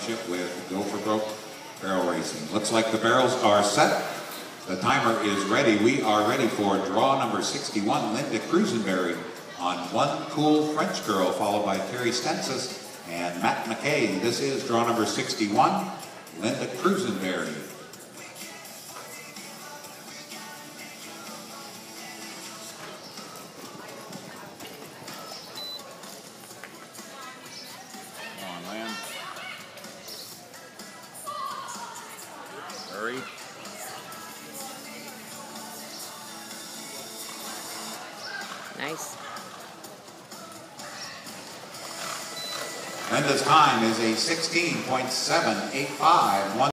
partnership with Go for Broke Barrel Racing. Looks like the barrels are set. The timer is ready. We are ready for draw number 61, Linda Cruisenberry on One Cool French Girl, followed by Terry Stensis and Matt McKay. This is draw number 61, Linda Cruisenberry. Nice. Linda's time is a 16.785. One